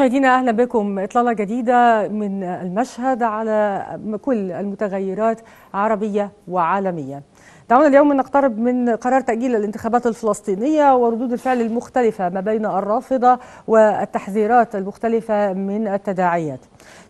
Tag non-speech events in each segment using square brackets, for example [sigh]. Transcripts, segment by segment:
مشاهدينا أهلا بكم. إطلالة جديدة من المشهد على كل المتغيرات عربية وعالمية. دعونا اليوم نقترب من قرار تأجيل الانتخابات الفلسطينية وردود الفعل المختلفة ما بين الرافضة والتحذيرات المختلفة من التداعيات.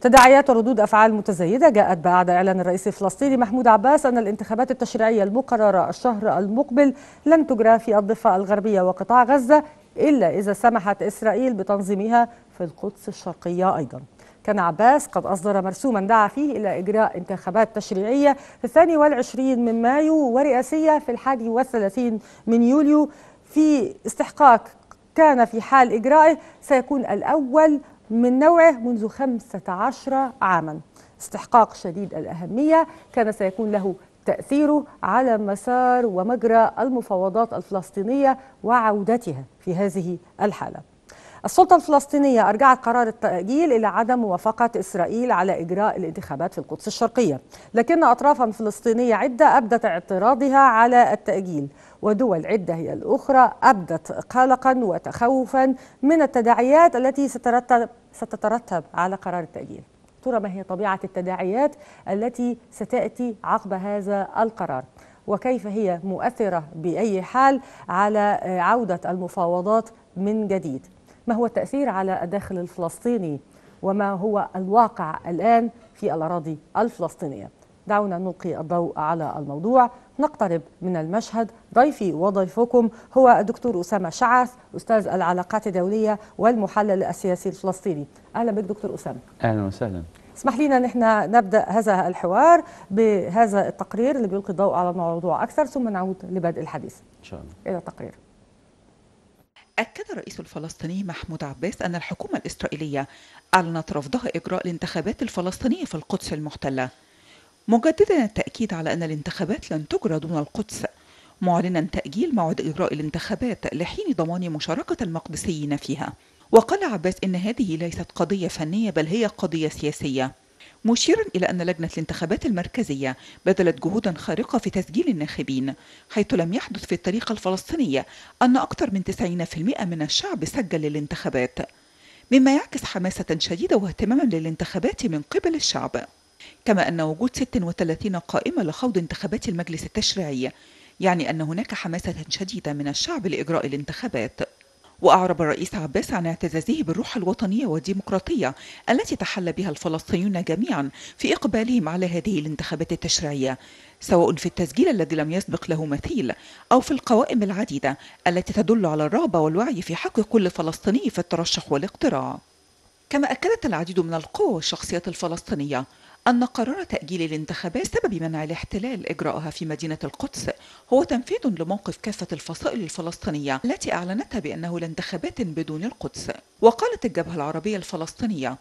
تداعيات وردود أفعال متزايدة. جاءت بعد إعلان الرئيس الفلسطيني محمود عباس أن الانتخابات التشريعية المقررة الشهر المقبل لن تجرى في الضفة الغربية وقطاع غزة إلا إذا سمحت إسرائيل بتنظيمها في القدس الشرقية أيضا. كان عباس قد أصدر مرسوما دعا فيه إلى إجراء انتخابات تشريعية في الثاني والعشرين من مايو ورئاسية في الحادي والثلاثين من يوليو. في استحقاق كان في حال إجرائه سيكون الأول من نوعه منذ خمسة عشر عاما. استحقاق شديد الأهمية كان سيكون له تأثيره على مسار ومجرى المفاوضات الفلسطينية وعودتها في هذه الحالة. السلطة الفلسطينية أرجعت قرار التأجيل إلى عدم موافقة إسرائيل على إجراء الانتخابات في القدس الشرقية لكن أطرافا فلسطينية عدة أبدت اعتراضها على التأجيل ودول عدة هي الأخرى أبدت قلقا وتخوفا من التداعيات التي ستترتب على قرار التأجيل. ترى ما هي طبيعة التداعيات التي ستأتي عقب هذا القرار؟ وكيف هي مؤثرة بأي حال على عودة المفاوضات من جديد؟ ما هو التأثير على الداخل الفلسطيني؟ وما هو الواقع الآن في الأراضي الفلسطينية؟ دعونا نلقي الضوء على الموضوع. نقترب من المشهد. ضيفي وضيفكم هو الدكتور أسامة شعث أستاذ العلاقات الدولية والمحلل السياسي الفلسطيني. أهلا بك دكتور أسامة. أهلا وسهلا. اسمح لنا نحن نبدأ هذا الحوار بهذا التقرير اللي بيلقي الضوء على الموضوع أكثر ثم نعود لبدء الحديث. إن شاء الله. إلى التقرير. أكد الرئيس الفلسطيني محمود عباس أن الحكومة الإسرائيلية أعلنت رفضها إجراء الانتخابات الفلسطينية في القدس المحتلة. مجددا التأكيد على أن الانتخابات لن تجرى دون القدس معلنا تأجيل موعد إجراء الانتخابات لحين ضمان مشاركة المقدسيين فيها. وقال عباس إن هذه ليست قضية فنية بل هي قضية سياسية. مشيرا إلى أن لجنة الانتخابات المركزية بذلت جهودا خارقة في تسجيل الناخبين حيث لم يحدث في الطريقة الفلسطينية أن أكثر من 90% من الشعب سجل للانتخابات مما يعكس حماسة شديدة واهتماما للانتخابات من قبل الشعب. كما أن وجود 36 قائمة لخوض انتخابات المجلس التشريعي يعني أن هناك حماسة شديدة من الشعب لإجراء الانتخابات. وأعرب الرئيس عباس عن اعتزازه بالروح الوطنية والديمقراطية التي تحل بها الفلسطينيون جميعا في إقبالهم على هذه الانتخابات التشريعية سواء في التسجيل الذي لم يسبق له مثيل أو في القوائم العديدة التي تدل على الرغبة والوعي في حق كل فلسطيني في الترشح والاقتراع. كما أكدت العديد من القوى والشخصيات الفلسطينية أن قرار تأجيل الانتخابات بسبب منع الاحتلال إجراءها في مدينة القدس. هو تنفيذ لموقف كافة الفصائل الفلسطينية التي أعلنتها بأنه لا انتخابات بدون القدس. وقالت الجبهة العربية الفلسطينية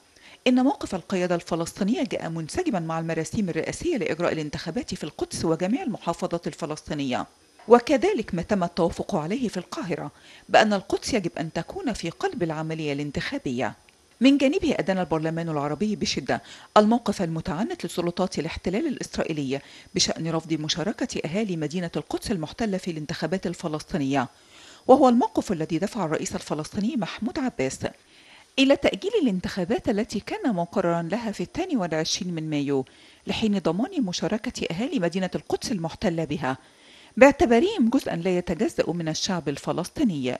إن موقف القيادة الفلسطينية جاء منسجما مع المراسيم الرئاسية لإجراء الانتخابات في القدس وجميع المحافظات الفلسطينية. وكذلك ما تم التوافق عليه في القاهرة بأن القدس يجب أن تكون في قلب العملية الانتخابية. من جانبه أدان البرلمان العربي بشدة الموقف المتعنت لسلطات الاحتلال الإسرائيلية بشأن رفض مشاركة أهالي مدينة القدس المحتلة في الانتخابات الفلسطينية. وهو الموقف الذي دفع الرئيس الفلسطيني محمود عباس إلى تأجيل الانتخابات التي كان مقررا لها في الثاني والعشرين من مايو لحين ضمان مشاركة أهالي مدينة القدس المحتلة بها. باعتبارهم جزءا لا يتجزأ من الشعب الفلسطيني.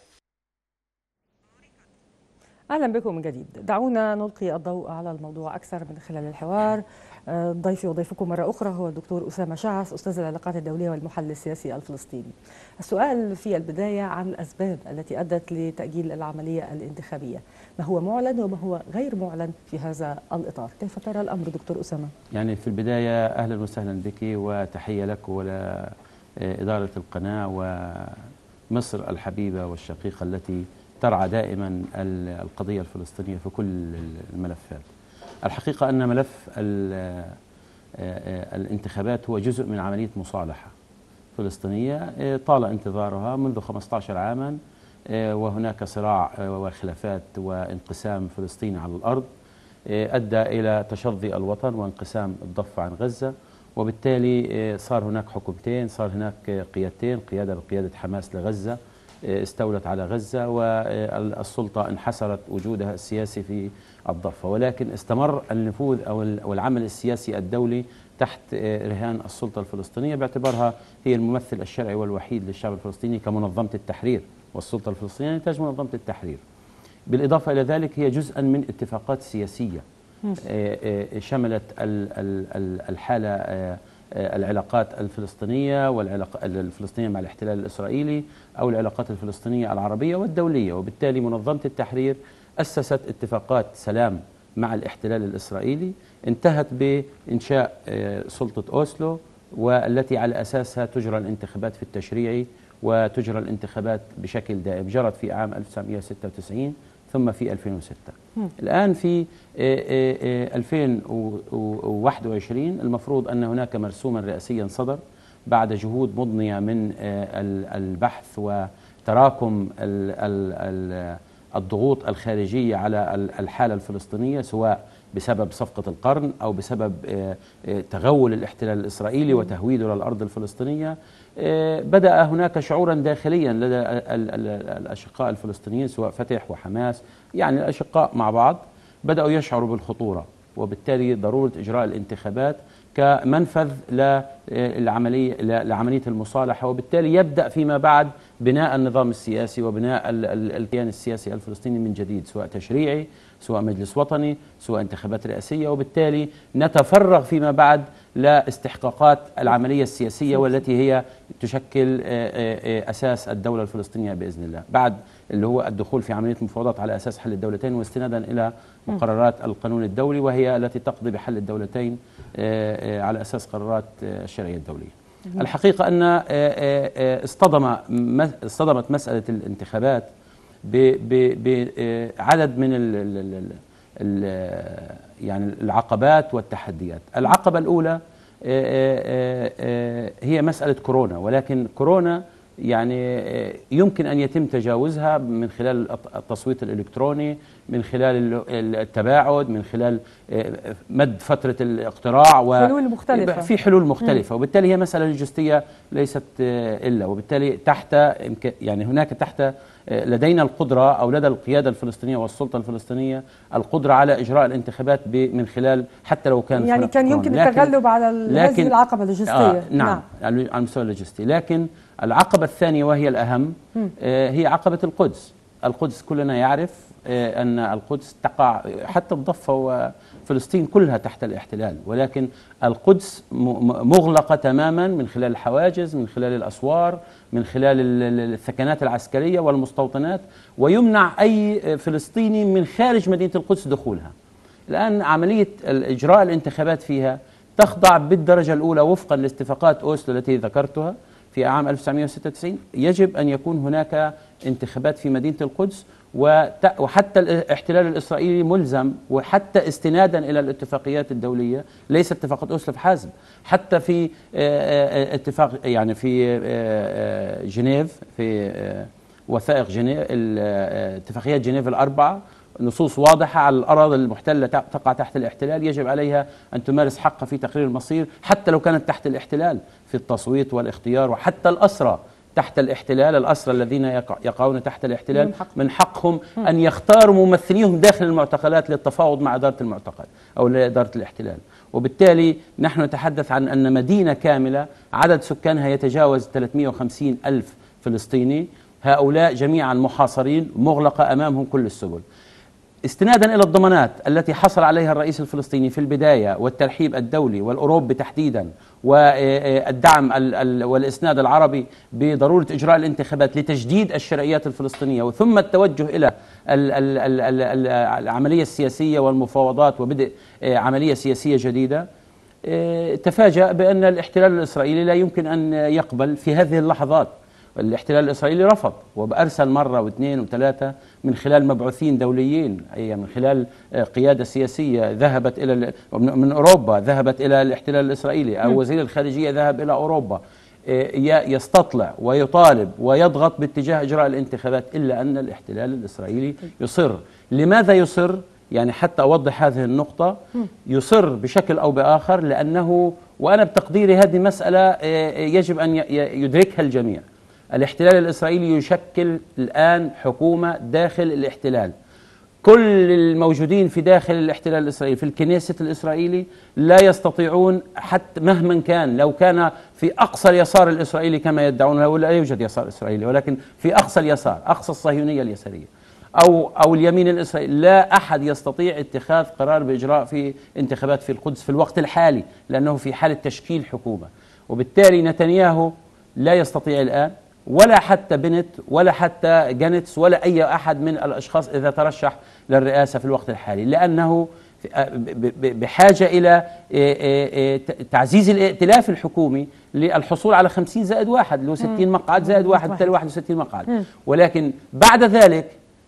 أهلا بكم من جديد. دعونا نلقي الضوء على الموضوع أكثر من خلال الحوار. ضيفي وضيفكم مرة أخرى هو الدكتور أسامة شعث أستاذ العلاقات الدولية والمحلل السياسي الفلسطيني. السؤال في البداية عن الأسباب التي أدت لتأجيل العملية الانتخابية. ما هو معلن وما هو غير معلن في هذا الإطار؟ كيف ترى الأمر دكتور أسامة؟ يعني في البداية أهلا وسهلا بك وتحية لك ولاداره القناة ومصر الحبيبة والشقيقة التي ترعى دائما القضية الفلسطينية في كل الملفات. الحقيقة أن ملف الانتخابات هو جزء من عملية مصالحة فلسطينية طال انتظارها منذ 15 عاما وهناك صراع وخلافات وانقسام فلسطيني على الأرض أدى إلى تشظي الوطن وانقسام الضفة عن غزة. وبالتالي صار هناك حكومتين صار هناك قيادتين قيادة بقيادة حماس لغزة استولت على غزة والسلطة انحسرت وجودها السياسي في الضفة. ولكن استمر النفوذ أو العمل السياسي الدولي تحت رهان السلطة الفلسطينية. باعتبارها هي الممثل الشرعي والوحيد للشعب الفلسطيني كمنظمة التحرير. والسلطة الفلسطينية نتاج منظمة التحرير. بالإضافة إلى ذلك هي جزءا من اتفاقات سياسية. شملت الحالة العلاقات الفلسطينية والعلاقات الفلسطينية مع الاحتلال الإسرائيلي أو العلاقات الفلسطينية العربية والدولية. وبالتالي منظمة التحرير أسست اتفاقات سلام مع الاحتلال الإسرائيلي انتهت بإنشاء سلطة أوسلو والتي على أساسها تجرى الانتخابات في التشريعي وتجرى الانتخابات بشكل دائم. جرت في عام 1996 ثم في 2006 الآن في 2021 المفروض أن هناك مرسوما رئاسيا صدر بعد جهود مضنية من البحث وتراكم الضغوط الخارجية على الحالة الفلسطينية سواء بسبب صفقة القرن أو بسبب تغول الاحتلال الإسرائيلي وتهويده للأرض الفلسطينية. بدأ هناك شعورا داخليا لدى الأشقاء الفلسطينيين سواء فتح وحماس يعني الأشقاء مع بعض بدأوا يشعروا بالخطورة. وبالتالي ضرورة إجراء الانتخابات كمنفذ للعملية لعملية المصالحة. وبالتالي يبدأ فيما بعد بناء النظام السياسي وبناء الكيان السياسي الفلسطيني من جديد سواء تشريعي سواء مجلس وطني سواء انتخابات رئاسية وبالتالي نتفرغ فيما بعد لاستحقاقات العملية السياسية والتي هي تشكل أساس الدولة الفلسطينية بإذن الله. بعد اللي هو الدخول في عملية مفاوضات على أساس حل الدولتين واستنادا إلى مقررات القانون الدولي وهي التي تقضي بحل الدولتين على أساس قرارات الشرعية الدولية. الحقيقة أن اصطدم اصطدمت مسألة الانتخابات بعدد من ال ال ال يعني العقبات والتحديات. العقبة الأولى هي مسألة كورونا ولكن كورونا يعني يمكن أن يتم تجاوزها من خلال التصويت الإلكتروني من خلال التباعد من خلال مد فترة الاقتراع و حلول مختلفة. في حلول مختلفة. وبالتالي هي مسألة لوجستية ليست إلا. وبالتالي تحت يعني هناك تحت لدينا القدرة أو لدى القيادة الفلسطينية والسلطة الفلسطينية القدرة على إجراء الانتخابات من خلال حتى لو كان يعني كان يمكن التغلب على هذه العقبة اللوجستية. آه نعم, نعم. على المستوى اللوجستي. لكن العقبة الثانية وهي الأهم آه هي عقبة القدس. القدس كلنا يعرف آه أن القدس تقع حتى الضفة وفلسطين كلها تحت الاحتلال. ولكن القدس مغلقة تماما من خلال الحواجز من خلال الأسوار من خلال الثكنات العسكرية والمستوطنات ويمنع أي فلسطيني من خارج مدينة القدس دخولها. الآن عملية إجراء الانتخابات فيها تخضع بالدرجة الأولى وفقا لاتفاقات أوسلو التي ذكرتها في عام 1996 يجب أن يكون هناك انتخابات في مدينة القدس وحتى الاحتلال الإسرائيلي ملزم وحتى استنادا إلى الاتفاقيات الدولية ليس اتفاقات أوسلو فحسب حتى في اتفاق يعني في جنيف في وثائق جنيف اتفاقيات جنيف الأربعة نصوص واضحة على الأراضي المحتلة تقع تحت الاحتلال. يجب عليها أن تمارس حقها في تقرير المصير حتى لو كانت تحت الاحتلال في التصويت والاختيار وحتى الأسرى تحت الاحتلال الأسرى الذين يقعون تحت الاحتلال من حقهم. أن يختاروا ممثليهم داخل المعتقلات للتفاوض مع إدارة المعتقل أو لإدارة الاحتلال. وبالتالي نحن نتحدث عن أن مدينة كاملة عدد سكانها يتجاوز 350 ألف فلسطيني هؤلاء جميعا محاصرين مغلقة أمامهم كل السبل. استنادا إلى الضمانات التي حصل عليها الرئيس الفلسطيني في البداية والترحيب الدولي والأوروبي تحديدا والدعم والإسناد العربي بضرورة إجراء الانتخابات لتجديد الشرعيات الفلسطينية ثم التوجه إلى العملية السياسية والمفاوضات وبدء عملية سياسية جديدة. تفاجأ بأن الاحتلال الإسرائيلي لا يمكن أن يقبل في هذه اللحظات. الاحتلال الإسرائيلي رفض وأرسل مرة واثنين وثلاثة من خلال مبعوثين دوليين أي من خلال قيادة سياسية ذهبت إلى من أوروبا ذهبت إلى الاحتلال الإسرائيلي أو وزير الخارجية ذهب إلى أوروبا يستطلع ويطالب ويضغط باتجاه إجراء الانتخابات إلا أن الاحتلال الإسرائيلي يصر. لماذا يصر؟ يعني حتى أوضح هذه النقطة يصر بشكل أو بآخر لأنه وأنا بتقديري هذه مسألة يجب أن يدركها الجميع. الاحتلال الإسرائيلي يشكل الآن حكومة داخل الاحتلال. كل الموجودين في داخل الاحتلال الإسرائيلي في الكنيسة الإسرائيلي لا يستطيعون حتى مهما كان لو كان في أقصى اليسار الإسرائيلي كما يدعون ولا يوجد يسار إسرائيلي ولكن في أقصى اليسار أقصى الصهيونية اليسارية أو أو اليمين الإسرائيلي لا أحد يستطيع اتخاذ قرار بإجراء في انتخابات في القدس في الوقت الحالي لأنه في حالة تشكيل حكومة. وبالتالي نتنياهو لا يستطيع الآن ولا حتى بنت ولا حتى جانتس ولا أي أحد من الأشخاص إذا ترشح للرئاسة في الوقت الحالي. لأنه بحاجة إلى تعزيز الائتلاف الحكومي للحصول على 50 زائد واحد اللي هو 60 مقعد زائد واحد بالتالي 61 مقعد. ولكن بعد ذلك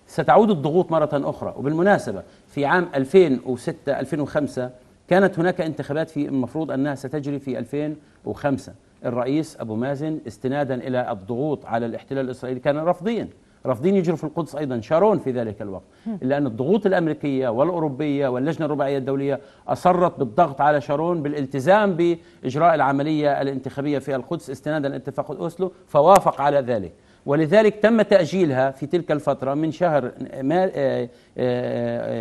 ستعود الضغوط مرة أخرى. وبالمناسبة في عام 2006 2005 كانت هناك انتخابات في المفروض أنها ستجري في 2005 الرئيس أبو مازن استنادا إلى الضغوط على الاحتلال الإسرائيلي كان رافضين رافضين يجروا في القدس أيضا شارون في ذلك الوقت. إلا أن الضغوط الأمريكية والأوروبية واللجنة الرباعية الدولية أصرت بالضغط على شارون بالالتزام بإجراء العملية الانتخابية في القدس استنادا لاتفاق أوسلو فوافق على ذلك. ولذلك تم تأجيلها في تلك الفترة من شهر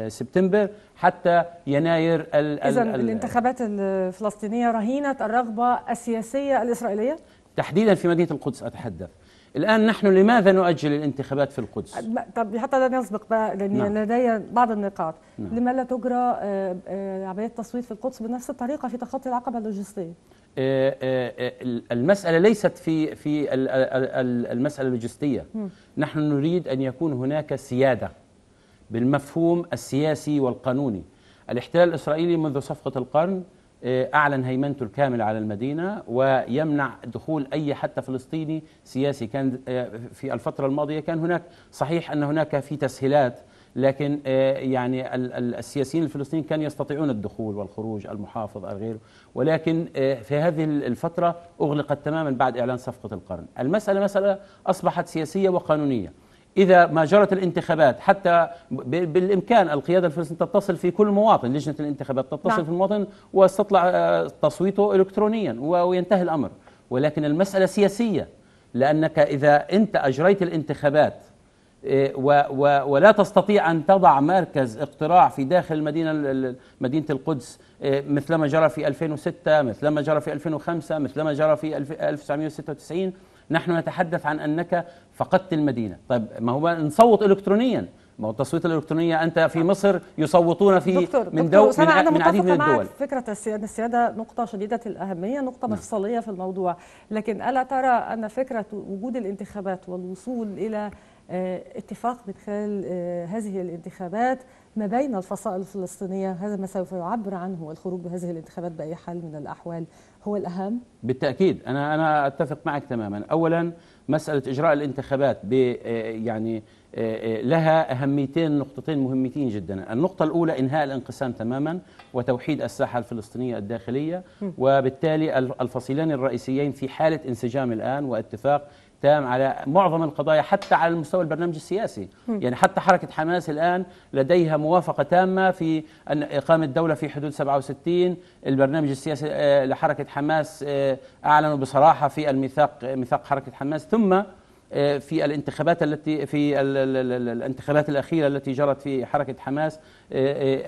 سبتمبر حتى يناير إذا الانتخابات الفلسطينية رهينة الرغبة السياسية الإسرائيلية؟ تحديدا في مدينة القدس أتحدث الآن نحن لماذا نؤجل الانتخابات في القدس؟ طب حتى لا نسبق بقى لأن نعم. لدي بعض النقاط نعم. لما لا تجرى عملية تصويت في القدس بنفس الطريقة في تخطي العقبة اللوجستية؟ المسألة ليست في في المسألة اللوجستية نحن نريد أن يكون هناك سيادة بالمفهوم السياسي والقانوني الاحتلال الإسرائيلي منذ صفقة القرن أعلن هيمنته الكاملة على المدينة ويمنع دخول أي حتى فلسطيني سياسي. كان في الفترة الماضية كان هناك صحيح أن هناك في تسهيلات لكن يعني السياسيين الفلسطينيين كانوا يستطيعون الدخول والخروج المحافظ الغير. ولكن في هذه الفترة أغلقت تماما بعد إعلان صفقة القرن. المسألة مسألة أصبحت سياسية وقانونية. إذا ما جرت الانتخابات حتى بالإمكان القيادة الفلسطينية تتصل في كل مواطن لجنة الانتخابات تتصل نعم. في المواطن وتطلع تصويته إلكترونيا وينتهي الأمر ولكن المسألة سياسية لأنك إذا أنت أجريت الانتخابات ولا تستطيع أن تضع مركز اقتراع في داخل المدينة مدينة القدس مثلما جرى في 2006 مثلما جرى في 2005 مثلما جرى في 1996 نحن نتحدث عن أنك فقدت المدينة. طيب ما هو نصوت إلكترونيا. ما هو التصويت الإلكترونية أنت في مصر يصوتون في دكتور من دو من, أنا من عديد من الدول. فكرة السياده السيادة نقطة شديدة الأهمية نقطة نعم. مفصلية في الموضوع. لكن ألا ترى أن فكرة وجود الانتخابات والوصول إلى اتفاق من خلال هذه الانتخابات ما بين الفصائل الفلسطينية هذا ما سوف يعبر عنه الخروج بهذه الانتخابات بأي حال من الأحوال هو الأهم؟ بالتأكيد. أنا أنا أتفق معك تماما. أولا مسألة إجراء الانتخابات ب يعني لها أهميتين نقطتين مهمتين جدا. النقطة الأولى إنهاء الانقسام تماما وتوحيد الساحة الفلسطينية الداخلية وبالتالي الفصيلين الرئيسيين في حالة انسجام الآن واتفاق تام على معظم القضايا حتى على المستوى البرنامج السياسي. يعني حتى حركة حماس الآن لديها موافقة تامة في أن إقامة دولة في حدود 67 البرنامج السياسي لحركة حماس أعلنوا بصراحة في الميثاق ميثاق حركة حماس. ثم في الانتخابات التي في الانتخابات الأخيرة التي جرت في حركة حماس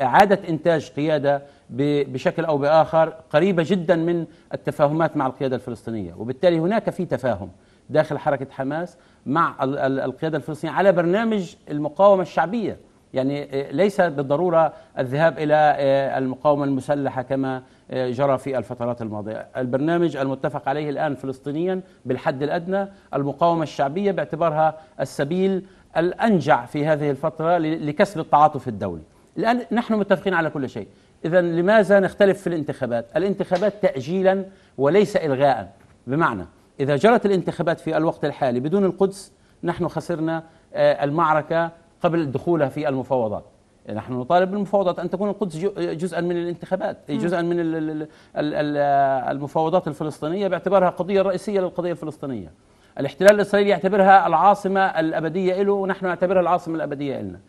إعادة إنتاج قيادة بشكل أو بآخر قريبة جدا من التفاهمات مع القيادة الفلسطينية. وبالتالي هناك في تفاهم. داخل حركة حماس مع القيادة الفلسطينية على برنامج المقاومة الشعبية. يعني ليس بالضرورة الذهاب إلى المقاومة المسلحة كما جرى في الفترات الماضية. البرنامج المتفق عليه الآن فلسطينيا بالحد الأدنى المقاومة الشعبية باعتبارها السبيل الأنجع في هذه الفترة لكسب التعاطف الدولي. الآن نحن متفقين على كل شيء. إذا لماذا نختلف في الانتخابات؟ الانتخابات تأجيلا وليس إلغاء. بمعنى إذا جرت الانتخابات في الوقت الحالي بدون القدس نحن خسرنا المعركة قبل دخولها في المفاوضات. نحن نطالب بالمفاوضات أن تكون القدس جزءا من الانتخابات جزءا من المفاوضات الفلسطينية باعتبارها قضية رئيسية للقضية الفلسطينية. الاحتلال الإسرائيلي يعتبرها العاصمة الأبدية له ونحن نعتبرها العاصمة الأبدية لنا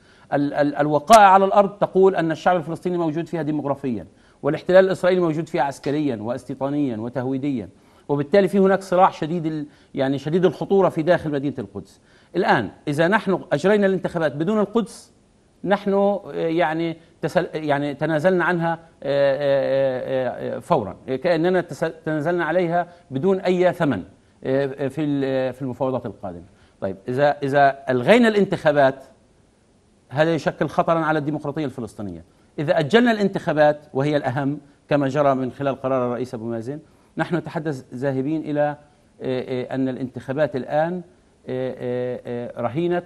الوقائع على الأرض تقول أن الشعب الفلسطيني موجود فيها ديمغرافيا والاحتلال الإسرائيلي موجود فيها عسكريا واستيطانيا وتهويديا. وبالتالي في هناك صراع شديد يعني شديد الخطورة في داخل مدينة القدس. الآن إذا نحن أجرينا الانتخابات بدون القدس نحن آه، يعني تسل يعني تنازلنا عنها آه، فورا. كأننا تنازلنا عليها بدون أي ثمن في في المفاوضات القادمة. طيب إذا إذا ألغينا الانتخابات هذا يشكل خطرا على الديمقراطية الفلسطينية. إذا أجلنا الانتخابات وهي الأهم كما جرى من خلال قرار الرئيس أبو مازن نحن نتحدث ذاهبين إلى أن الانتخابات الآن رهينة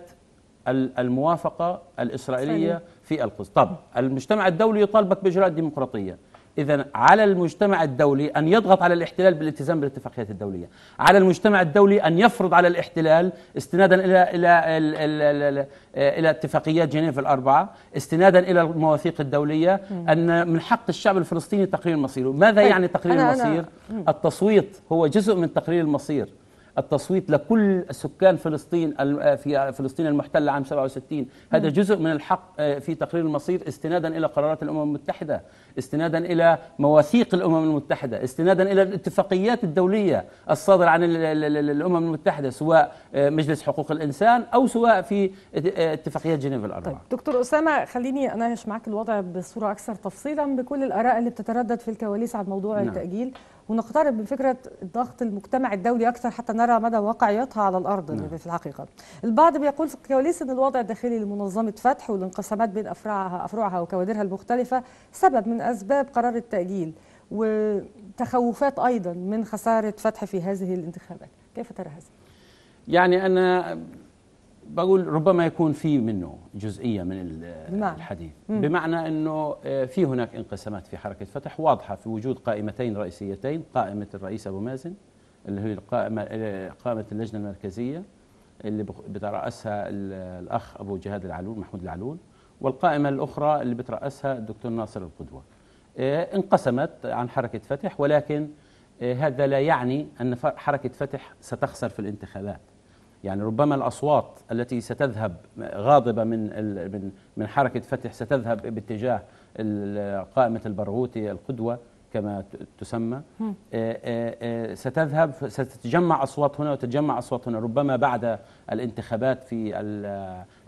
الموافقة الإسرائيلية في القدس طب المجتمع الدولي يطالبك باجراء الديمقراطيه إذا على المجتمع الدولي أن يضغط على الاحتلال بالالتزام بالاتفاقيات الدولية. على المجتمع الدولي أن يفرض على الاحتلال استنادا إلى إلى إلى, إلى, إلى اتفاقيات جنيف الأربعة استنادا إلى المواثيق الدولية أن من حق الشعب الفلسطيني تقرير مصيره ماذا طيب يعني تقرير المصير؟ التصويت هو جزء من تقرير المصير. التصويت لكل سكان فلسطين في فلسطين المحتله عام 67 هذا جزء من الحق آه، في تقرير المصير استنادا إلى قرارات الأمم المتحدة استنادا إلى مواثيق الأمم المتحدة استنادا إلى الاتفاقيات الدولية الصادرة عن الأمم المتحدة سواء آه، مجلس حقوق الإنسان أو سواء في آه، اتفاقيات جنيف الاربعه طيب دكتور أسامة خليني أناقش معك الوضع بصورة أكثر تفصيلا بكل الآراء اللي بتتردد في الكواليس عن موضوع نعم. التأجيل. ونقترب من فكرة ضغط المجتمع الدولي أكثر حتى نرى مدى واقعيتها على الأرض نعم. في الحقيقة البعض بيقول في الكواليس أن الوضع الداخلي لمنظمة فتح والانقسامات بين أفرعها, أفرعها وكوادرها المختلفة سبب من أسباب قرار التأجيل وتخوفات أيضا من خسارة فتح في هذه الانتخابات كيف ترى هذا؟ يعني أنا بقول ربما يكون في منه جزئية من الحديث. مم. بمعنى إنه آه، في هناك انقسامات في حركة فتح واضحة في وجود قائمتين رئيسيتين قائمة الرئيس أبو مازن اللي هي القائمة آه، قائمة اللجنة المركزية اللي بترأسها الأخ أبو جهاد العلول محمود العلول والقائمة الأخرى اللي بترأسها الدكتور ناصر القدوة. آه، انقسمت عن حركة فتح ولكن هذا لا يعني أن حركة فتح ستخسر في الانتخابات. يعني ربما الأصوات التي ستذهب غاضبة من من من حركة فتح ستذهب باتجاه قائمة البرغوثي القدوة كما تسمى. آه، آه، آه، ستذهب ستتجمع أصوات هنا وتتجمع أصوات هنا. ربما بعد الانتخابات في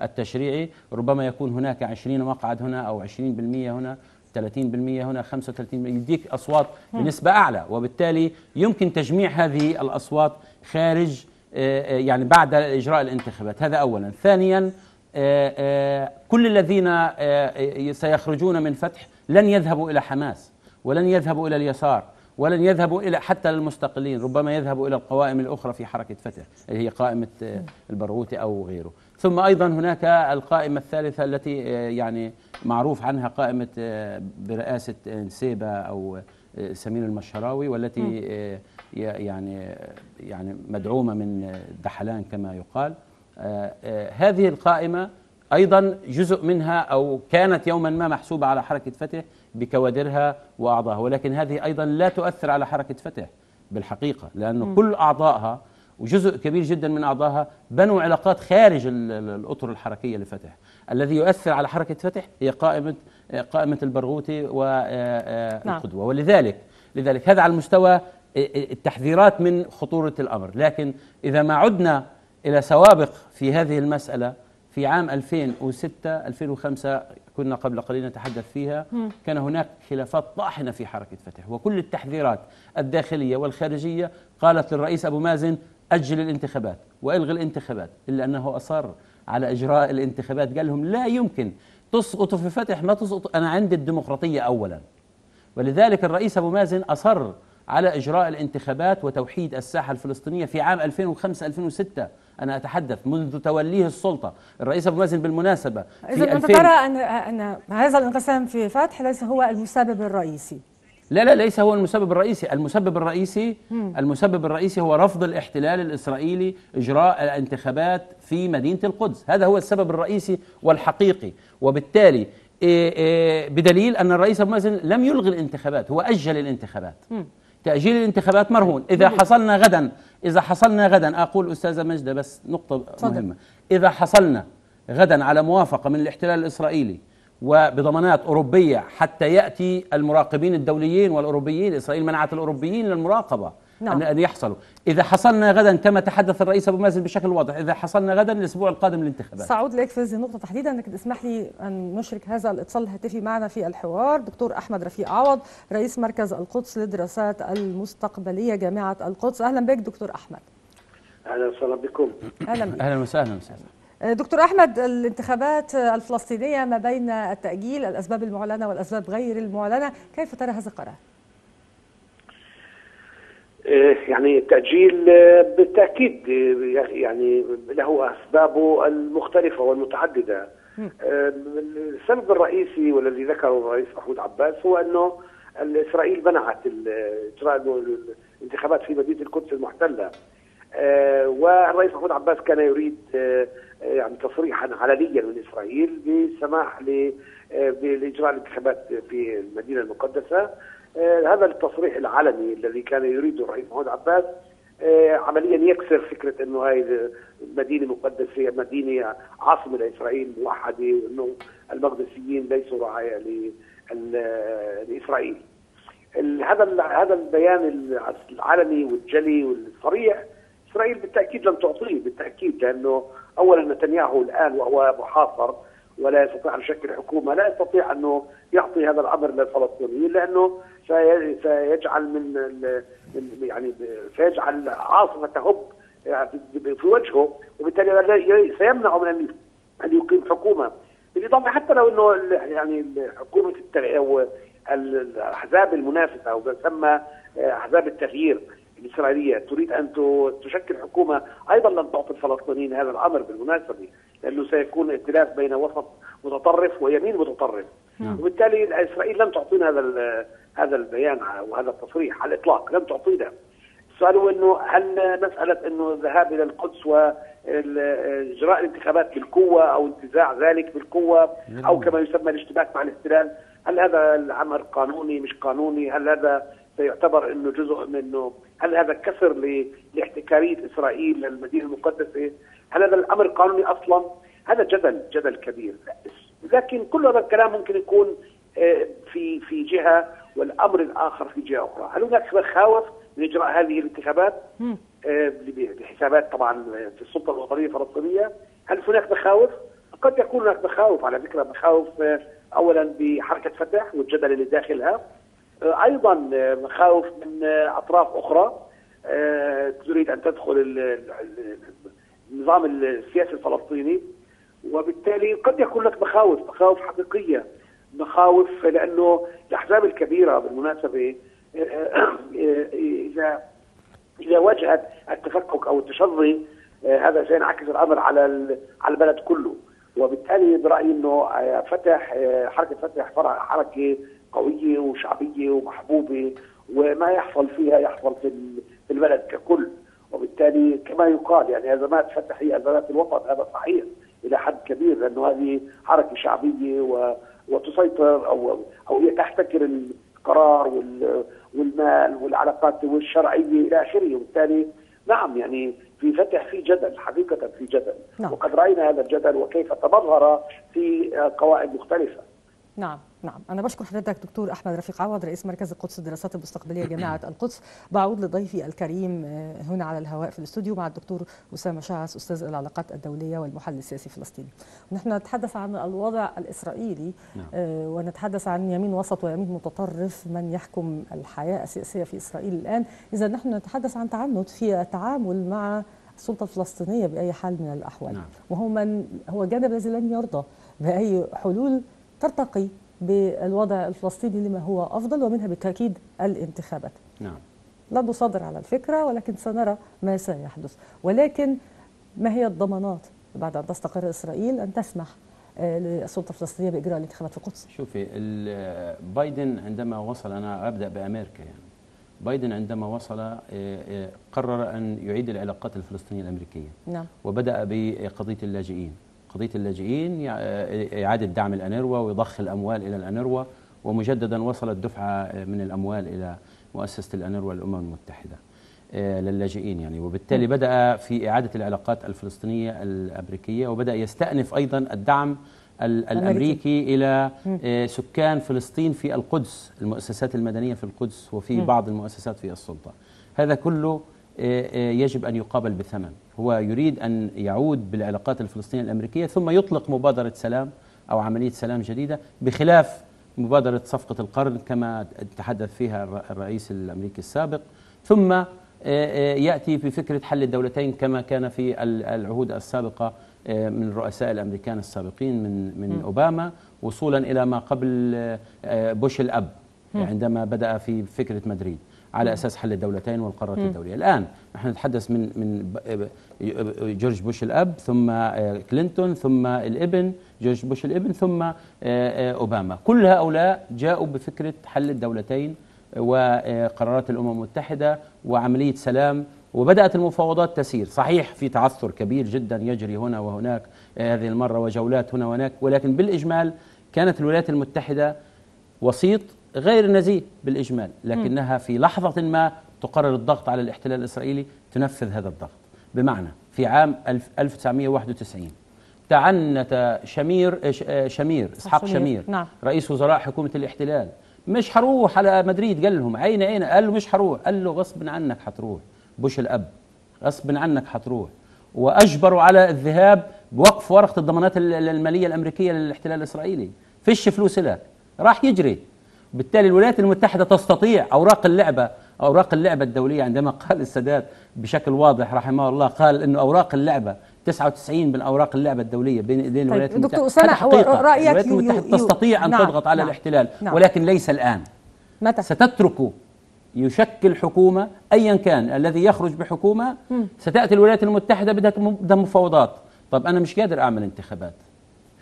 التشريعي ربما يكون هناك 20 مقعد هنا أو 20% هنا 30% هنا 35% يديك أصوات بنسبة أعلى. وبالتالي يمكن تجميع هذه الأصوات خارج يعني بعد إجراء الانتخابات. هذا أولا. ثانيا آه، كل الذين سيخرجون من فتح لن يذهبوا إلى حماس ولن يذهبوا إلى اليسار ولن يذهبوا إلى حتى للمستقلين ربما يذهبوا إلى القوائم الأخرى في حركة فتح اللي هي قائمة البرغوثي أو غيره. ثم أيضا هناك القائمة الثالثة التي يعني معروف عنها قائمة برئاسة نسيبة أو سمير المشراوي والتي يعني يعني مدعومة من دحلان كما يقال. آه، آه، هذه القائمة أيضا جزء منها أو كانت يوما ما محسوبة على حركة فتح بكوادرها واعضائها ولكن هذه أيضا لا تؤثر على حركة فتح بالحقيقة لأنه كل اعضائها وجزء كبير جدا من أعضائها بنوا علاقات خارج الأطر الحركية لفتح. الذي يؤثر على حركة فتح هي قائمه قائمة البرغوثي والقدوه نعم. ولذلك لذلك هذا على المستوى التحذيرات من خطورة الأمر. لكن إذا ما عدنا إلى سوابق في هذه المسألة في عام 2006 2005 كنا قبل قليل نتحدث فيها كان هناك خلافات طاحنة في حركة فتح. وكل التحذيرات الداخلية والخارجية قالت للرئيس أبو مازن أجل الانتخابات وإلغي الانتخابات إلا أنه أصر على إجراء الانتخابات. قال لهم لا يمكن تسقطوا في فتح ما تسقط أنا عندي الديمقراطية أولا. ولذلك الرئيس أبو مازن أصر على إجراء الانتخابات وتوحيد الساحة الفلسطينية في عام 2005-2006 أنا أتحدث منذ توليه السلطة. الرئيس أبو مازن بالمناسبة إذا أنت ترى أن, أن هذا الانقسام في فتح ليس هو المسبب الرئيسي. لا لا ليس هو المسبب الرئيسي. المسبب الرئيسي. المسبب الرئيسي هو رفض الاحتلال الإسرائيلي إجراء الانتخابات في مدينة القدس. هذا هو السبب الرئيسي والحقيقي. وبالتالي إيه، إيه، بدليل أن الرئيس أبو مازن لم يلغي الانتخابات هو أجل الانتخابات. تأجيل الانتخابات مرهون. إذا حصلنا غدا إذا حصلنا غدا أقول أستاذة مجدة بس نقطة صدق. مهمة. إذا حصلنا غدا على موافقة من الاحتلال الإسرائيلي وبضمانات أوروبية حتى يأتي المراقبين الدوليين والأوروبيين إسرائيل منعت الأوروبيين للمراقبة نعم. أن- يحصلوا. إذا حصلنا غدا كما تحدث الرئيس أبو مازن بشكل واضح. إذا حصلنا غدا الأسبوع القادم الانتخابات سأعود لك في هذه النقطة تحديدا. لكن اسمح لي أن نشرك هذا الإتصال الهاتفي معنا في الحوار. دكتور أحمد رفيق عوض رئيس مركز القدس للدراسات المستقبلية جامعة القدس. أهلا بك دكتور أحمد. أهلا وسهلا بكم. أهلا بك. أهلا وسهلا وسهلا. دكتور أحمد الانتخابات الفلسطينية ما بين التأجيل الأسباب المعلنة والأسباب غير المعلنة كيف ترى هذا القرار؟ آه، يعني التأجيل آه، بالتأكيد آه، يعني له اسبابه المختلفة والمتعددة. آه، السبب الرئيسي والذي ذكره الرئيس محمود عباس هو أنه اسرائيل منعت إجراء الانتخابات في مدينة القدس المحتلة. آه، والرئيس محمود عباس كان يريد آه، آه، يعني تصريحا علنيا من إسرائيل بالسماح ل- آه، بالإجراء الانتخابات في المدينة المقدسة آه، هذا التصريح العلني الذي كان يريده الرئيس محمود عباس آه، عمليا يكسر فكرة إنه هاي مدينه مقدسه مدينة عاصمة لإسرائيل موحدة وانه المقدسيين ليسوا رعايا لإسرائيل. هذا هذا البيان العلني والجلي والصريح إسرائيل بالتأكيد لم تعطيه بالتأكيد لأنه اولا نتنياهو الآن وهو محاصر ولا يستطيع أن يشكل حكومة لا يستطيع انه يعطي هذا الأمر للفلسطينيين لأنه سي- سيجعل من يعني سيجعل عاصفه تهب يعني في وجهه وبالتالي سيمنعه من أن يقيم حكومة. بالإضافة حتى لو إنه يعني حكومة الأحزاب المنافسة أو ما يسمى أحزاب التغيير الإسرائيلية تريد أن ت- تشكل حكومة أيضا لن تعطي الفلسطينيين هذا الأمر بالمناسبة لأنه سيكون ائتلاف بين وسط متطرف ويمين متطرف. وبالتالي إسرائيل لم تعطينا هذا هذا البيان وهذا التصريح على الإطلاق لم تعطينا السؤال هو إنه هل مسألة إنه الذهاب إلى القدس واجراء الانتخابات بالقوة أو انتزاع ذلك بالقوة أو كما يسمى الاشتباك مع الاحتلال هل هذا الأمر قانوني مش قانوني؟ هل هذا سيعتبر إنه جزء منه. هل هذا كسر لاحتكارية إسرائيل للمدينة المقدسة؟ هل هذا الأمر قانوني أصلا؟ هذا جدل جدل كبير. لكن كل هذا الكلام ممكن يكون آه، في في جهة والأمر الآخر في جهة أخرى. هل هناك مخاوف من إجراء هذه الانتخابات؟ آه، بحسابات طبعا في السلطة الوطنية الفلسطينية. هل هناك مخاوف؟ قد يكون هناك مخاوف على فكرة مخاوف آه، اولا بحركة فتح والجدل اللي داخلها. أيضا آه، مخاوف من آه، أطراف أخرى. آه، تريد أن تدخل ال- ال- ال- النظام السياسي الفلسطيني. وبالتالي قد يكون لك مخاوف مخاوف حقيقية مخاوف لأنه الأحزاب الكبيرة بالمناسبة آه، آه، إذا إذا واجهت التفكك أو التشظي آه، هذا سينعكس الأمر على على البلد كله. وبالتالي برأيي إنه آه، فتح آه، حركة فتح فرع حركه قوية وشعبية ومحبوبة وما يحصل فيها يحصل في ال- في البلد ككل. وبالتالي كما يقال يعني ازمات فتح هي ازمات الوطن هذا صحيح إلى حد كبير لأنه هذه حركة شعبية و وتسيطر أو أو هي تحتكر القرار وال- والمال والعلاقات والشرعية إلى آخره. وبالتالي نعم يعني في فتح في جدل حقيقة في جدل. نعم. وقد رأينا هذا الجدل وكيف تمظهر في قوائم مختلفة. نعم. نعم أنا بشكر حضرتك دكتور أحمد رفيق عوض رئيس مركز القدس الدراسات المستقبلية جامعة [clears throat] القدس بعود لضيفي الكريم آه، هنا على الهواء في الاستوديو مع الدكتور أسامة شعث أستاذ العلاقات الدولية والمحلل السياسي الفلسطيني ونحن نتحدث عن الوضع الإسرائيلي نعم. آه، ونتحدث عن يمين وسط ويمين متطرف من يحكم الحياة السياسية في إسرائيل الآن إذا نحن نتحدث عن تعنت في التعامل مع السلطة الفلسطينية بأي حال من الأحوال نعم. وهو من هو الجانب الذي لن يرضى بأي حلول ترتقي بالوضع الفلسطيني لما هو أفضل ومنها بالتأكيد الانتخابات. نعم. لا نصادر على الفكرة ولكن سنرى ما سيحدث. ولكن ما هي الضمانات بعد أن تستقر إسرائيل أن تسمح آه، للسلطة الفلسطينية بإجراء الانتخابات في القدس؟ شوفي ال- بايدن عندما وصل أنا أبدأ بأمريكا يعني. بايدن عندما وصل آه، آه، قرر أن يعيد العلاقات الفلسطينية الأمريكية. نعم. وبدأ بقضية اللاجئين. قضية اللاجئين إعادة دعم الأنروا ويضخ الأموال إلى الأنروا ومجددا وصلت دفعه آه، من الأموال إلى مؤسسة الأنروا للأمم المتحدة آه، للاجئين يعني. وبالتالي بدأ في إعادة العلاقات الفلسطينية الأمريكية وبدأ يستأنف أيضا الدعم ال- الأمريكي. إلى آه، سكان فلسطين في القدس المؤسسات المدنية في القدس وفي بعض المؤسسات في السلطة. هذا كله آه، يجب أن يقابل بثمن. هو يريد أن يعود بالعلاقات الفلسطينية الأمريكية ثم يطلق مبادرة سلام أو عملية سلام جديدة بخلاف مبادرة صفقة القرن كما تحدث فيها الر- الرئيس الأمريكي السابق. ثم يأتي بفكرة حل الدولتين كما كان في ال- العهود السابقة من الرؤساء الأمريكان السابقين من من أوباما وصولا إلى ما قبل بوش الأب عندما بدأ في فكرة مدريد. على أساس حل الدولتين والقرارات الدولية، الآن نحن نتحدث من من جورج بوش الأب ثم آه، كلينتون ثم الإبن جورج بوش الإبن ثم آه، آه، أوباما، كل هؤلاء جاءوا بفكرة حل الدولتين وقرارات الأمم المتحدة وعملية سلام وبدأت المفاوضات تسير، صحيح في تعثر كبير جدا يجري هنا وهناك هذه المرة وجولات هنا وهناك، ولكن بالإجمال كانت الولايات المتحدة وسيط غير نزيه بالإجمال لكنها في لحظة ما تقرر الضغط على الاحتلال الإسرائيلي تنفذ هذا الضغط. بمعنى في عام 1000 1991 تعنت شمير آه، آه، شمير إسحاق شمير، شمير نعم. رئيس وزراء حكومة الاحتلال. مش حروح على مدريد قال لهم عين عين قال له مش حروح قال له غصب عنك حتروح بوش الأب غصب عنك حتروح وأجبروا على الذهاب بوقف ورقة الضمانات ال- ال- المالية الأمريكية للاحتلال الإسرائيلي. فيش فلوس لك راح يجري. بالتالي الولايات المتحدة تستطيع أوراق اللعبة أوراق اللعبة الدولية عندما قال السادات بشكل واضح رحمه الله قال إنه أوراق اللعبة 99 من اوراق اللعبة الدولية بين ايدين الولايات دكتور المتحده أسامة،. رأيك الولايات يو- المتحدة يو- تستطيع أن نعم، تضغط على نعم، الاحتلال نعم. ولكن ليس الآن متى؟ ستترك يشكل حكومة أيا كان الذي يخرج بحكومة ستأتي الولايات المتحدة بدها بدها مفاوضات طب أنا مش قادر أعمل انتخابات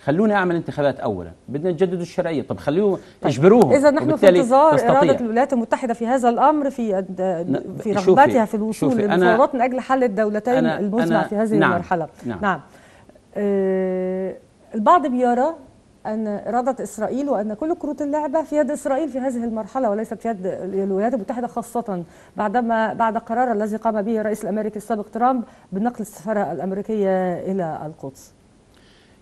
خلوني أعمل انتخابات أولا. بدنا نجدد الشرعية. طب خلوه اجبروهم إذا نحن في انتظار تستطيع. إرادة الولايات المتحدة في هذا الأمر في في رغبتها في الوصول للمفاوضات من أجل حل الدولتين المزمع في هذه نعم، المرحلة. نعم. نعم. آه، البعض بيرى أن إرادة إسرائيل وأن كل كروت اللعبة في يد إسرائيل في هذه المرحلة وليست في يد الولايات المتحدة خاصة بعدما بعد قرار الذي قام به الرئيس الأمريكي السابق ترامب بنقل السفارة الأمريكية إلى القدس.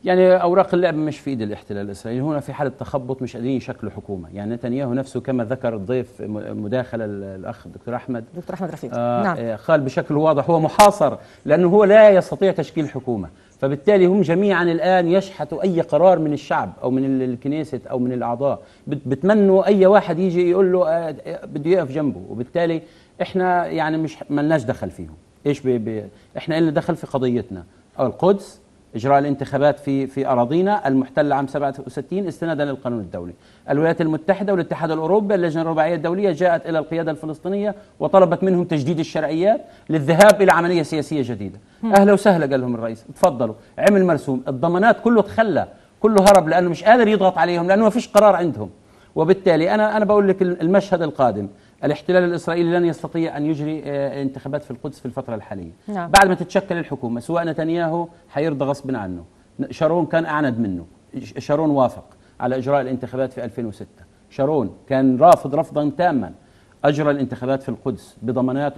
يعني أوراق اللعب مش في إيد الاحتلال الإسرائيلي هنا في حالة تخبط مش قادرين يشكلوا حكومة. يعني نتنياهو نفسه كما ذكر الضيف مداخله ال- الأخ الدكتور أحمد دكتور أحمد رفيق. آه نعم. آه، قال بشكل واضح هو محاصر لأنه هو لا يستطيع تشكيل حكومة. فبالتالي هم جميعا الآن يشحتوا أي قرار من الشعب أو من ال- الكنيست أو من الأعضاء. بت- بتمنوا أي واحد يجي يقول له آه، بده يقف جنبه. وبالتالي إحنا يعني مش ملناش دخل فيهم. إيش بي بي إحنا لنا دخل في قضيتنا. القدس إجراء الانتخابات في في أراضينا المحتلة عام 67 استنادا للقانون الدولي. الولايات المتحدة والاتحاد الأوروبي اللجنة الرباعية الدولية جاءت إلى القيادة الفلسطينية وطلبت منهم تجديد الشرعيات للذهاب إلى عملية سياسية جديدة. أهلا وسهلا قال لهم الرئيس تفضلوا عمل مرسوم الضمانات كله تخلى كله هرب لأنه مش قادر يضغط عليهم لأنه ما فيش قرار عندهم. وبالتالي أنا أنا بقول لك المشهد القادم الاحتلال الإسرائيلي لن يستطيع أن يجري آه، انتخابات في القدس في الفترة الحالية. نعم. بعد ما تتشكل الحكومة سواء نتنياهو حيرضى غصب عنه. شارون كان أعند منه. شارون وافق على إجراء الانتخابات في 2006 شارون كان رافض رفضا تاما أجرى الانتخابات في القدس بضمانات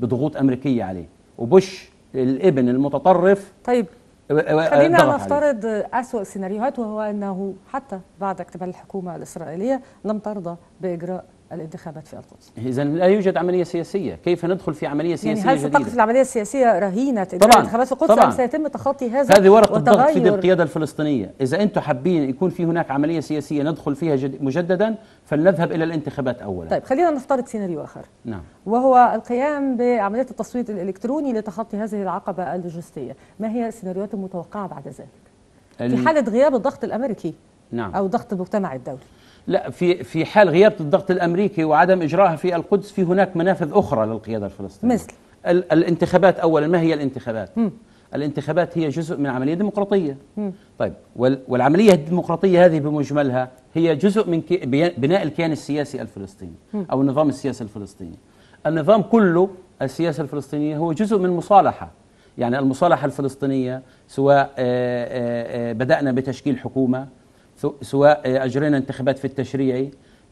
بضغوط أمريكية عليه. وبوش الإبن المتطرف طيب خلينا عليه. نفترض أسوأ السيناريوهات وهو أنه حتى بعد اكتمال الحكومة الإسرائيلية لم ترضى بإجراء الانتخابات في القدس اذا لا يوجد عملية سياسية. كيف ندخل في عملية يعني سياسية هل ستقف السياسية رهينة إجراء طبعاً، الانتخابات في القدس طبعاً. سيتم تخطي هذا هذه ورقة الضغط في القياده الفلسطينية. إذا أنتم حابين يكون في هناك عملية سياسية ندخل فيها جد مجددا فلنذهب إلى الانتخابات اولا. طيب خلينا نفترض سيناريو آخر. نعم. وهو القيام بعملية التصويت الإلكتروني لتخطي هذه العقبة اللوجستية. ما هي السيناريوهات المتوقعة بعد ذلك؟ في ال- حالة غياب الضغط الأمريكي نعم. أو ضغط المجتمع الدولي. لا في في حال غياب الضغط الأمريكي وعدم اجراءها في القدس في هناك منافذ أخرى للقيادة الفلسطينية. مثل؟ ال الانتخابات اولا ما هي الانتخابات؟ الانتخابات هي جزء من عملية ديمقراطية. طيب وال والعملية الديمقراطية هذه بمجملها هي جزء من كي بناء الكيان السياسي الفلسطيني أو النظام السياسي الفلسطيني. النظام كله السياسة الفلسطينية هو جزء من مصالحة. يعني المصالحة الفلسطينية سواء آه، آه، آه، بدأنا بتشكيل حكومة ثو- سواء آه، أجرينا انتخابات في التشريعي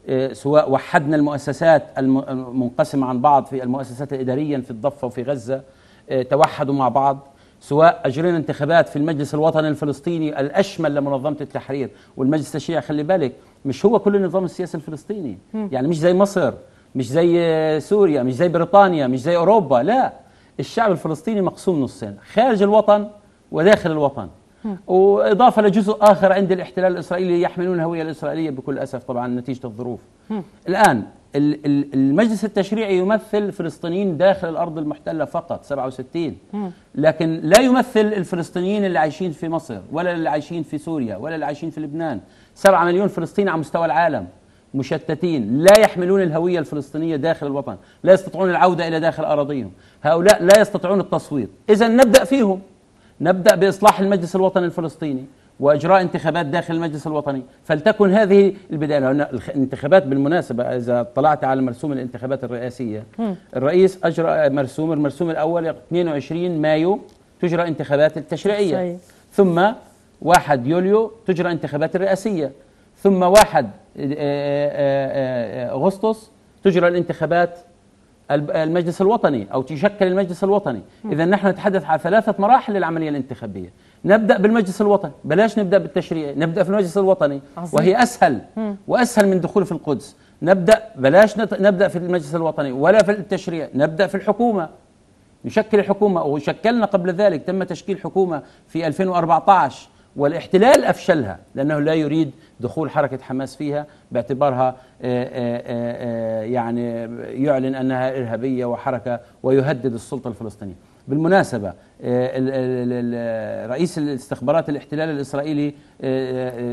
آه، سواء وحدنا المؤسسات الم- المنقسمة عن بعض في المؤسسات الإدارية في الضفة وفي غزة آه، توحدوا مع بعض سواء أجرينا انتخابات في المجلس الوطني الفلسطيني الأشمل لمنظمة التحرير والمجلس التشريعي خلي بالك مش هو كل النظام السياسي الفلسطيني. يعني مش زي مصر مش زي سوريا مش زي بريطانيا مش زي أوروبا لا. الشعب الفلسطيني مقسوم نصين خارج الوطن وداخل الوطن. وإضافة لجزء آخر عند الاحتلال الإسرائيلي يحملون الهوية الإسرائيلية بكل أسف طبعا نتيجة الظروف. الآن ال- ال- المجلس التشريعي يمثل فلسطينيين داخل الأرض المحتلة فقط 67 لكن لا يمثل الفلسطينيين اللي عايشين في مصر ولا اللي عايشين في سوريا ولا اللي عايشين في لبنان. 7 مليون فلسطيني على مستوى العالم مشتتين. لا يحملون الهوية الفلسطينية داخل الوطن لا يستطيعون العودة إلى داخل أراضيهم. هؤلاء لا يستطيعون التصويت. إذا نبدأ فيهم. نبدأ بإصلاح المجلس الوطني الفلسطيني وإجراء انتخابات داخل المجلس الوطني فلتكن هذه البداية الانتخابات بالمناسبة إذا اطلعت على مرسوم الانتخابات الرئاسية الرئيس أجرى مرسوم المرسوم الأول 22 مايو تجرى انتخابات التشريعية تشريعية. ثم 1 يوليو تجرى انتخابات الرئاسية ثم 1 أغسطس تجرى الانتخابات المجلس الوطني أو تشكل المجلس الوطني. إذا نحن نتحدث عن ثلاثة مراحل للعملية الانتخابية. نبدأ بالمجلس الوطني. بلاش نبدأ بالتشريع. نبدأ في المجلس الوطني عظيم. وهي أسهل. وأسهل من دخول في القدس. نبدأ بلاش نبدأ في المجلس الوطني ولا في التشريع. نبدأ في الحكومة. نشكل الحكومة وشكلنا قبل ذلك تم تشكيل حكومة في 2014 والإحتلال أفشلها لأنه لا يريد دخول حركة حماس فيها باعتبارها آه، آه، آه، يعني يعلن أنها إرهابية وحركة ويهدد السلطة الفلسطينية. بالمناسبة ال- ال- ال- رئيس الاستخبارات الاحتلال الإسرائيلي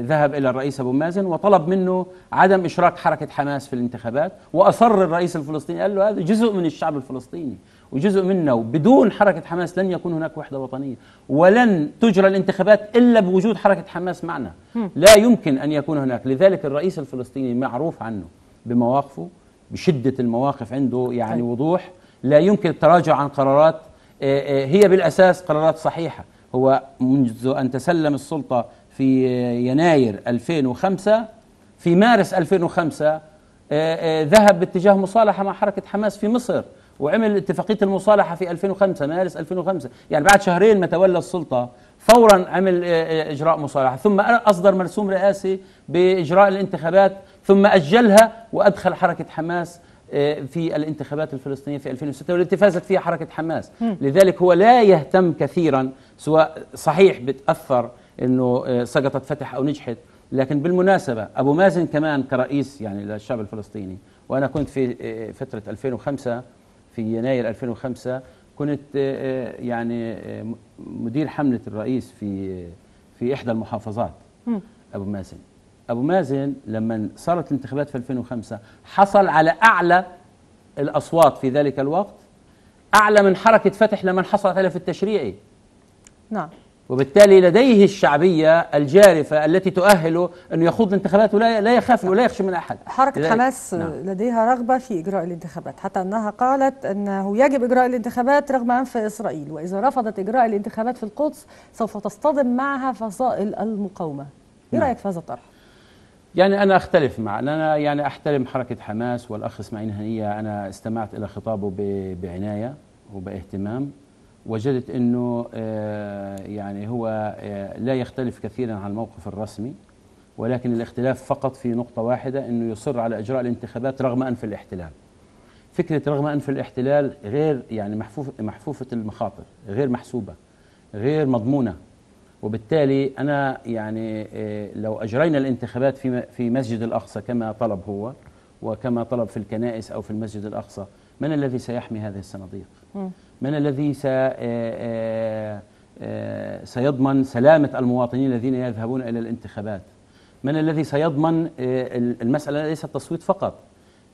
ذهب إلى الرئيس أبو مازن وطلب منه عدم إشراك حركة حماس في الانتخابات وأصر الرئيس الفلسطيني قال له هذا جزء من الشعب الفلسطيني. وجزء منا وبدون حركة حماس لن يكون هناك وحدة وطنية. ولن تجرى الانتخابات إلا بوجود حركة حماس معنا. لا يمكن أن يكون هناك. لذلك الرئيس الفلسطيني معروف عنه بمواقفه بشدة المواقف عنده يعني طيب. وضوح. لا يمكن التراجع عن قرارات آه، آه، هي بالأساس قرارات صحيحة. هو منذ أن تسلم السلطة في آه، يناير 2005 في مارس 2005 آه، آه، ذهب باتجاه مصالحة مع حركة حماس في مصر. وعمل اتفاقية المصالحة في 2005 مارس 2005 يعني بعد شهرين ما تولى السلطة فورا عمل آه، آه، إجراء مصالحة. ثم أصدر مرسوم رئاسي بإجراء الانتخابات ثم أجلها وأدخل حركة حماس آه، في الانتخابات الفلسطينية في 2006 والتي فازت فيها حركة حماس. لذلك هو لا يهتم كثيرا سواء صحيح بتأثر أنه آه، سقطت فتح أو نجحت لكن بالمناسبة أبو مازن كمان كرئيس يعني للشعب الفلسطيني وأنا كنت في فترة 2005 في يناير 2005 كنت آه، آه، يعني آه، مدير حملة الرئيس في في إحدى المحافظات. أبو مازن. أبو مازن لما صارت الانتخابات في 2005 حصل على أعلى الأصوات في ذلك الوقت أعلى من حركة فتح لمن حصلت عليها في التشريعي. نعم. وبالتالي لديه الشعبية الجارفة التي تؤهله أن يخوض الانتخابات ولا لا يخاف ولا يخشى من أحد حركة حماس نعم. لديها رغبة في إجراء الانتخابات حتى أنها قالت أنه يجب إجراء الانتخابات رغم أنف إسرائيل وإذا رفضت إجراء الانتخابات في القدس سوف تصطدم معها فصائل المقاومة إيه نعم. رأيك في هذا الطرح؟ يعني أنا أختلف مع أنا يعني أحترم حركة حماس والأخ إسماعيل هنية أنا استمعت إلى خطابه ب- بعناية وباهتمام وجدت أنه آه، يعني هو آه، لا يختلف كثيرا عن الموقف الرسمي ولكن الاختلاف فقط في نقطة واحدة أنه يصر على إجراء الانتخابات رغم أنف الاحتلال. فكرة رغم أنف الاحتلال غير يعني محفوف محفوفة المخاطر غير محسوبة غير مضمونة. وبالتالي أنا يعني آه، لو أجرينا الانتخابات في في مسجد الأقصى كما طلب هو وكما طلب في الكنائس أو في المسجد الأقصى من الذي سيحمي هذه الصناديق؟ من الذي آه، آه، آه، سيضمن سلامة المواطنين الذين يذهبون إلى الانتخابات. من الذي سيضمن المسألة ليست تصويت فقط.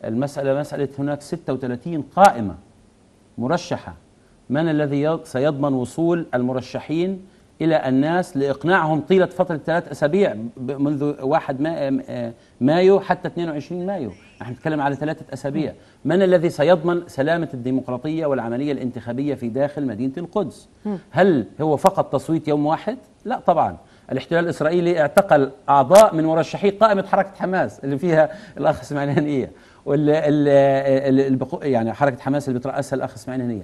المسألة مسألة هناك 36 قائمة مرشحة. من الذي يض- سيضمن وصول المرشحين إلى الناس لإقناعهم طيلة فترة ثلاث أسابيع منذ 1 ما- آه، مايو حتى 22 مايو. نحن نتكلم على ثلاثة أسابيع. من الذي سيضمن سلامة الديمقراطية والعملية الانتخابية في داخل مدينة القدس؟ هل هو فقط تصويت يوم واحد؟ لا طبعا. الاحتلال الإسرائيلي اعتقل أعضاء من مرشحي قائمة حركة حماس اللي فيها الأخ إسماعيل هنية يعني حركة حماس اللي بترأسها الأخ إسماعيل هنية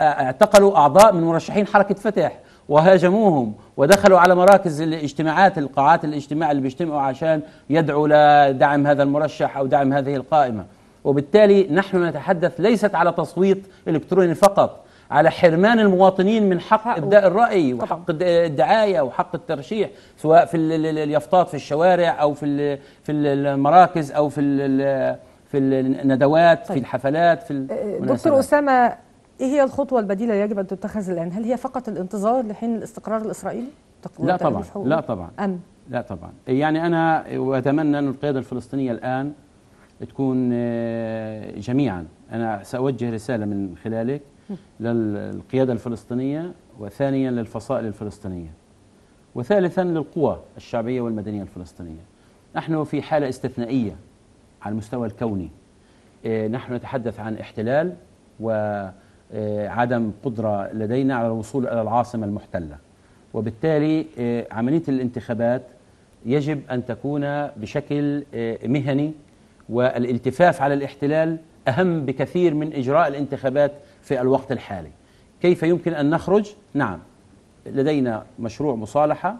اعتقلوا أعضاء من مرشحين حركة فتح. وهاجموهم ودخلوا على مراكز الاجتماعات القاعات الاجتماع اللي بيجتمعوا عشان يدعوا لدعم هذا المرشح أو دعم هذه القائمة وبالتالي نحن نتحدث ليست على تصويت إلكتروني فقط على حرمان المواطنين من حق. إبداء الرأي. وحق الد- الدعاية وحق الترشيح سواء في ال- ال- اليافطات في الشوارع أو في في ال- المراكز أو في في الندوات في طيب. الحفلات في دكتور المناسبات. إيه هي الخطوة البديلة يجب أن تتخذ الآن؟ هل هي فقط الانتظار لحين الاستقرار الإسرائيلي؟ تق- لا طبعا؟ لا طبعا. أم؟ لا طبعا. يعني أنا واتمنى أن القيادة الفلسطينية الآن تكون آه، جميعا. أنا سأوجه رسالة من خلالك للقيادة الفلسطينية وثانيا للفصائل الفلسطينية وثالثا للقوى الشعبية والمدنية الفلسطينية. نحن في حالة استثنائية على المستوى الكوني. آه، نحن نتحدث عن احتلال وعدم قدرة لدينا على الوصول إلى العاصمة المحتلة وبالتالي آه، عملية الانتخابات يجب أن تكون بشكل آه، مهني والالتفاف على الاحتلال أهم بكثير من إجراء الانتخابات في الوقت الحالي. كيف يمكن أن نخرج؟ نعم لدينا مشروع مصالحة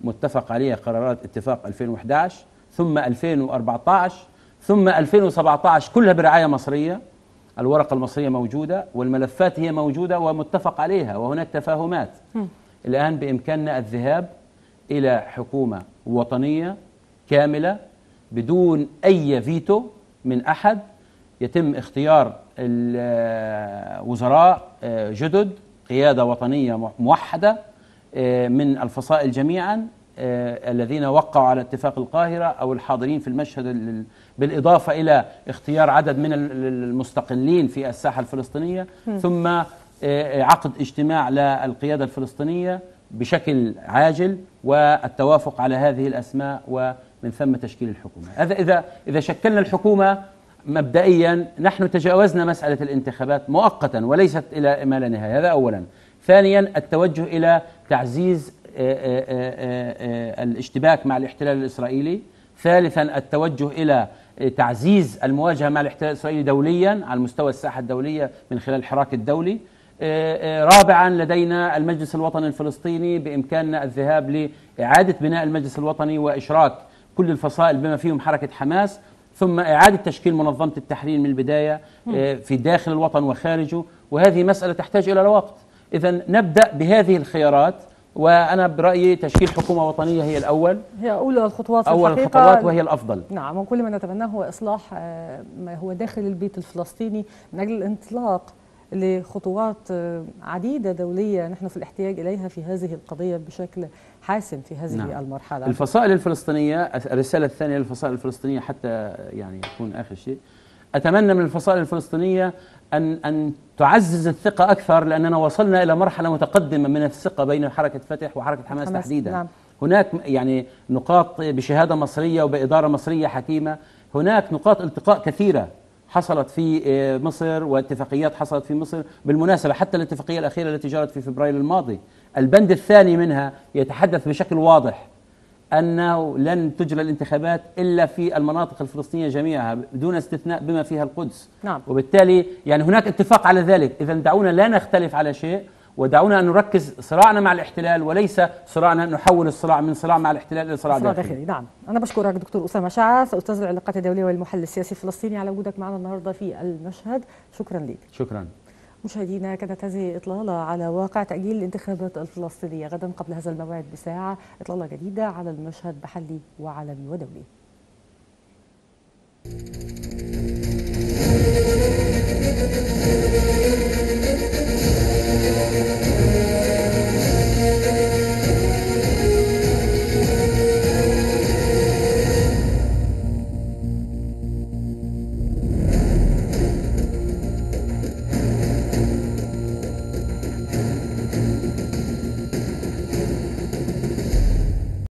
متفق عليه قرارات اتفاق 2011 ثم 2014 ثم 2017 كلها برعاية مصرية الورقة المصرية موجودة والملفات هي موجودة ومتفق عليها وهناك تفاهمات. الآن بإمكاننا الذهاب إلى حكومة وطنية كاملة بدون أي فيتو من أحد. يتم اختيار الوزراء جدد قيادة وطنية موحدة آه، من الفصائل جميعا آه، الذين وقعوا على اتفاق القاهرة أو الحاضرين في المشهد ال- بالإضافة إلى اختيار عدد من ال- المستقلين في الساحة الفلسطينية ثم آه، عقد اجتماع للقيادة الفلسطينية بشكل عاجل والتوافق على هذه الأسماء ومن ثم تشكيل الحكومة. هذا إذا إذا شكلنا الحكومة مبدئيا نحن تجاوزنا مسألة الانتخابات مؤقتا وليست إلى ما لا نهاية هذا أولا. ثانيا التوجه إلى تعزيز آه، آه، آه، آه، الاشتباك مع الاحتلال الإسرائيلي. ثالثا التوجه إلى آه، تعزيز المواجهة مع الاحتلال الإسرائيلي دوليا على مستوى الساحة الدولية من خلال الحراك الدولي. آه، آه، رابعا لدينا المجلس الوطني الفلسطيني بإمكاننا الذهاب لإعادة بناء المجلس الوطني وإشراك كل الفصائل بما فيهم حركة حماس. ثم إعادة تشكيل منظمة التحرير من البداية آه، في داخل الوطن وخارجه. وهذه مسألة تحتاج إلى وقت. إذا نبدأ بهذه الخيارات. وأنا برأيي تشكيل حكومة وطنية هي الأول. هي أولى الخطوات الحقيقة. الخطوات وهي الأفضل. نعم وكل ما نتمناه هو إصلاح آه، ما هو داخل البيت الفلسطيني من أجل الانطلاق لخطوات آه، عديدة دولية نحن في الاحتياج إليها في هذه القضية بشكل حاسم في هذه نعم. المرحلة. الفصائل الفلسطينية الرسالة الثانية للفصائل الفلسطينية حتى يعني يكون آخر شيء. أتمنى من الفصائل الفلسطينية أن أن تعزز الثقة أكثر لأننا وصلنا إلى مرحلة متقدمة من الثقة بين حركة فتح وحركة حماس, حماس، تحديدا. نعم. هناك يعني نقاط بشهادة مصرية وبإدارة مصرية حكيمة. هناك نقاط التقاء كثيرة حصلت في آه، مصر واتفاقيات حصلت في مصر بالمناسبة حتى الاتفاقية الأخيرة التي جرت في فبراير الماضي. البند الثاني منها يتحدث بشكل واضح أنه لن تجرى الانتخابات إلا في المناطق الفلسطينية جميعها بدون استثناء بما فيها القدس. نعم. وبالتالي يعني هناك اتفاق على ذلك. إذا دعونا لا نختلف على شيء ودعونا أن نركز صراعنا مع الاحتلال وليس صراعنا نحول الصراع من صراع مع الاحتلال إلى صراع صراع داخلي. داخلي. نعم. أنا بشكرك دكتور أسامة شعث أستاذ العلاقات الدولية والمحلل السياسي الفلسطيني على وجودك معنا النهاردة في المشهد. شكرا لك شكرا. مشاهدينا كانت هذه إطلالة على واقع تأجيل الانتخابات الفلسطينية. غدا قبل هذا الموعد بساعة إطلالة جديدة على المشهد محلي وعالمي ودولي